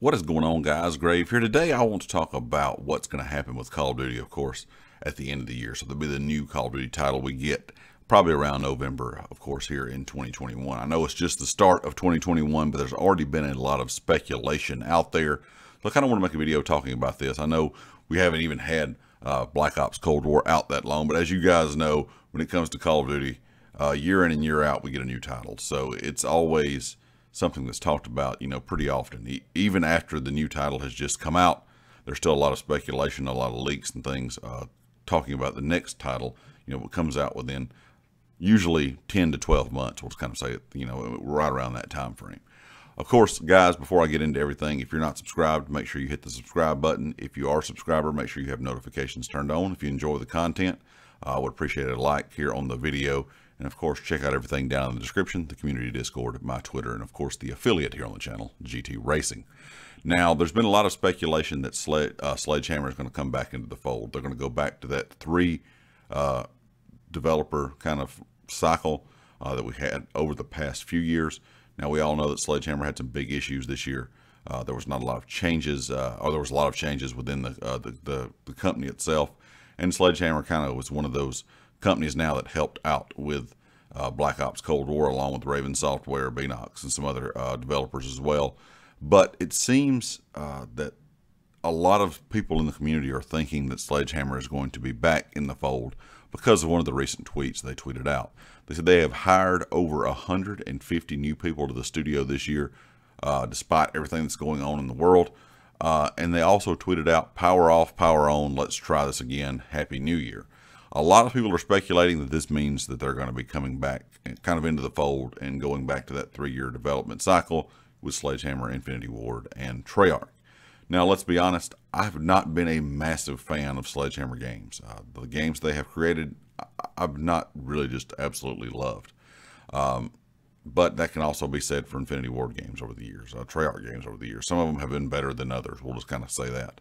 What is going on, guys? Grave here. Today, I want to talk about what's going to happen with Call of Duty, of course, at the end of the year. So, there'll be the new Call of Duty title we get probably around November, of course, here in 2021. I know it's just the start of 2021, but there's already been a lot of speculation out there. So, I kind of want to make a video talking about this. I know we haven't even had uh, Black Ops Cold War out that long, but as you guys know, when it comes to Call of Duty, uh, year in and year out, we get a new title. So, it's always something that's talked about, you know, pretty often. Even after the new title has just come out, there's still a lot of speculation, a lot of leaks and things uh, talking about the next title. You know, what comes out within usually 10 to 12 months. We'll kind of say you know, right around that time frame. Of course, guys, before I get into everything, if you're not subscribed, make sure you hit the subscribe button. If you are a subscriber, make sure you have notifications turned on. If you enjoy the content, I would appreciate a like here on the video and of course, check out everything down in the description, the community Discord, my Twitter, and of course the affiliate here on the channel, GT Racing. Now, there's been a lot of speculation that Sled, uh, Sledgehammer is going to come back into the fold. They're going to go back to that three uh, developer kind of cycle uh, that we had over the past few years. Now, we all know that Sledgehammer had some big issues this year. Uh, there was not a lot of changes, uh, or there was a lot of changes within the, uh, the, the, the company itself. And Sledgehammer kind of was one of those companies now that helped out with uh, Black Ops Cold War, along with Raven Software, Beenox, and some other uh, developers as well. But it seems uh, that a lot of people in the community are thinking that Sledgehammer is going to be back in the fold because of one of the recent tweets they tweeted out. They said they have hired over 150 new people to the studio this year, uh, despite everything that's going on in the world. Uh, and they also tweeted out, power off, power on, let's try this again, Happy New Year. A lot of people are speculating that this means that they're going to be coming back kind of into the fold and going back to that three year development cycle with Sledgehammer, Infinity Ward, and Treyarch. Now, let's be honest, I've not been a massive fan of Sledgehammer games. Uh, the games they have created, I've not really just absolutely loved. Um, but that can also be said for Infinity Ward games over the years, uh, Treyarch games over the years. Some of them have been better than others. We'll just kind of say that.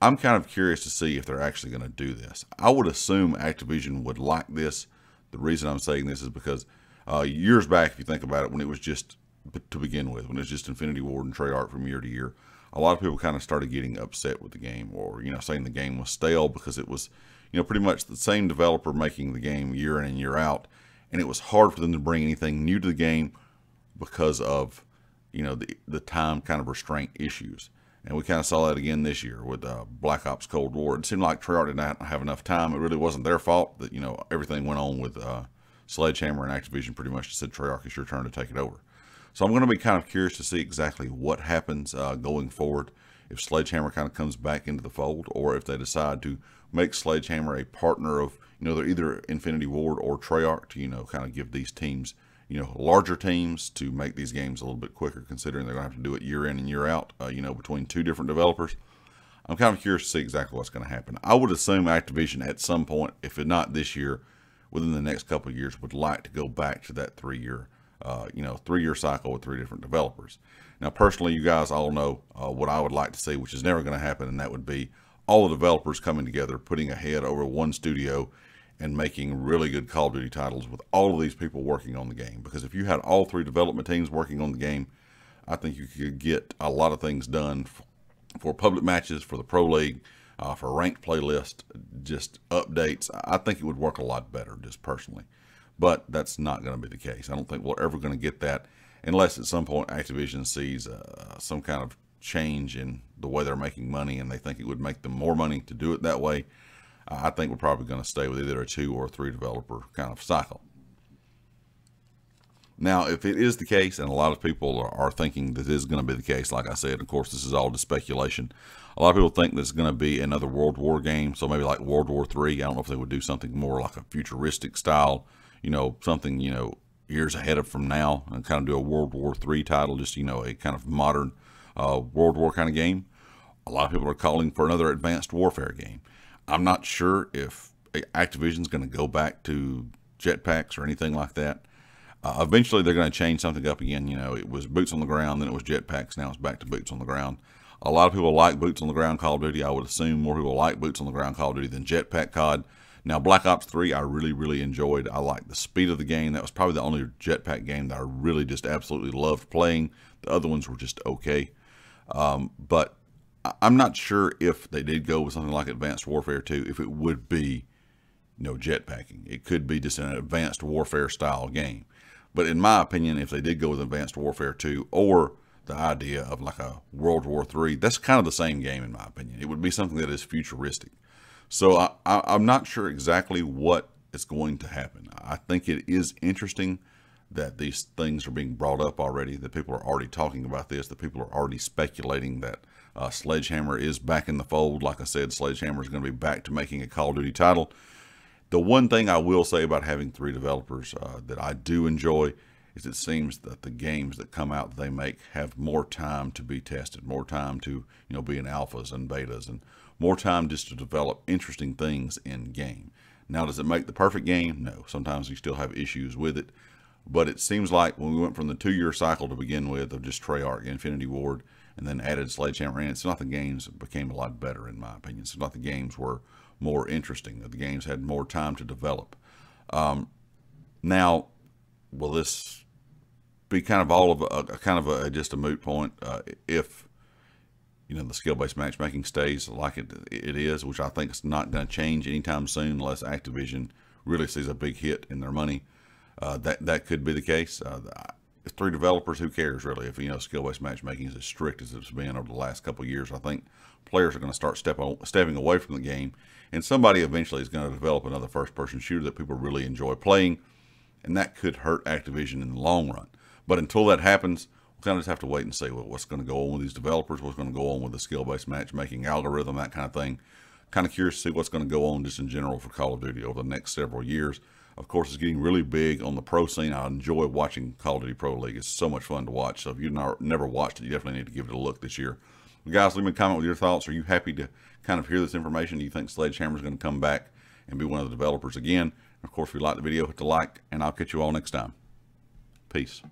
I'm kind of curious to see if they're actually going to do this. I would assume Activision would like this. The reason I'm saying this is because uh, years back, if you think about it, when it was just to begin with, when it was just Infinity Ward and Treyarch from year to year, a lot of people kind of started getting upset with the game or, you know, saying the game was stale because it was, you know, pretty much the same developer making the game year in and year out. And it was hard for them to bring anything new to the game because of, you know, the, the time kind of restraint issues. And we kind of saw that again this year with uh, Black Ops Cold War. It seemed like Treyarch did not have enough time. It really wasn't their fault that, you know, everything went on with uh, Sledgehammer and Activision pretty much said, Treyarch, it's your turn to take it over. So I'm going to be kind of curious to see exactly what happens uh, going forward if Sledgehammer kind of comes back into the fold or if they decide to make Sledgehammer a partner of, you know, they're either Infinity Ward or Treyarch to, you know, kind of give these teams you know, larger teams to make these games a little bit quicker, considering they're going to have to do it year in and year out, uh, you know, between two different developers. I'm kind of curious to see exactly what's going to happen. I would assume Activision at some point, if not this year, within the next couple of years, would like to go back to that three-year, uh, you know, three-year cycle with three different developers. Now, personally, you guys all know uh, what I would like to see, which is never going to happen, and that would be all the developers coming together, putting a head over one studio, and making really good Call of Duty titles with all of these people working on the game. Because if you had all three development teams working on the game, I think you could get a lot of things done for public matches, for the Pro League, uh, for ranked playlist, just updates. I think it would work a lot better, just personally. But that's not going to be the case. I don't think we're ever going to get that unless at some point Activision sees uh, some kind of change in the way they're making money and they think it would make them more money to do it that way. I think we're probably going to stay with either a two or a three developer kind of cycle. Now, if it is the case, and a lot of people are, are this is going to be the case, like I said, of course, this is all just speculation. A lot of people think this is going to be another World War game, so maybe like World War Three. I don't know if they would do something more like a futuristic style, you know, something you know years ahead of from now, and kind of do a World War Three title, just you know a kind of modern uh, World War kind of game. A lot of people are calling for another Advanced Warfare game. I'm not sure if Activision's going to go back to jetpacks or anything like that. Uh, eventually, they're going to change something up again. You know, it was boots on the ground, then it was jetpacks. Now it's back to boots on the ground. A lot of people like boots on the ground Call of Duty. I would assume more people like boots on the ground Call of Duty than jetpack COD. Now, Black Ops 3, I really, really enjoyed. I liked the speed of the game. That was probably the only jetpack game that I really just absolutely loved playing. The other ones were just okay. Um, but I'm not sure if they did go with something like Advanced Warfare 2, if it would be, you know, jetpacking. It could be just an Advanced Warfare style game. But in my opinion, if they did go with Advanced Warfare 2 or the idea of like a World War 3, that's kind of the same game in my opinion. It would be something that is futuristic. So I, I, I'm not sure exactly what is going to happen. I think it is interesting that these things are being brought up already, that people are already talking about this, that people are already speculating that uh, Sledgehammer is back in the fold. Like I said, Sledgehammer is going to be back to making a Call of Duty title. The one thing I will say about having three developers uh, that I do enjoy is it seems that the games that come out that they make have more time to be tested, more time to you know be in alphas and betas, and more time just to develop interesting things in game. Now, does it make the perfect game? No. Sometimes you still have issues with it. But it seems like when we went from the two-year cycle to begin with of just Treyarch, Infinity Ward, and then added Sledgehammer in, it's not the games became a lot better in my opinion. It's not the games were more interesting. The games had more time to develop. Um, now, will this be kind of all of a, a kind of a, just a moot point uh, if you know the skill-based matchmaking stays like it it is, which I think is not going to change anytime soon unless Activision really sees a big hit in their money. Uh, that that could be the case. Uh, three developers, who cares really? If you know skill-based matchmaking is as strict as it's been over the last couple years, I think players are going to start step stepping away from the game, and somebody eventually is going to develop another first-person shooter that people really enjoy playing, and that could hurt Activision in the long run. But until that happens, we'll kind of just have to wait and see well, what's going to go on with these developers, what's going to go on with the skill-based matchmaking algorithm, that kind of thing. Kind of curious to see what's going to go on just in general for Call of Duty over the next several years. Of course, it's getting really big on the pro scene. I enjoy watching Call of Duty Pro League. It's so much fun to watch. So if you've never watched it, you definitely need to give it a look this year. guys, leave me a comment with your thoughts. Are you happy to kind of hear this information? Do you think Sledgehammer is going to come back and be one of the developers again? of course, if you like the video, hit the like, and I'll catch you all next time. Peace.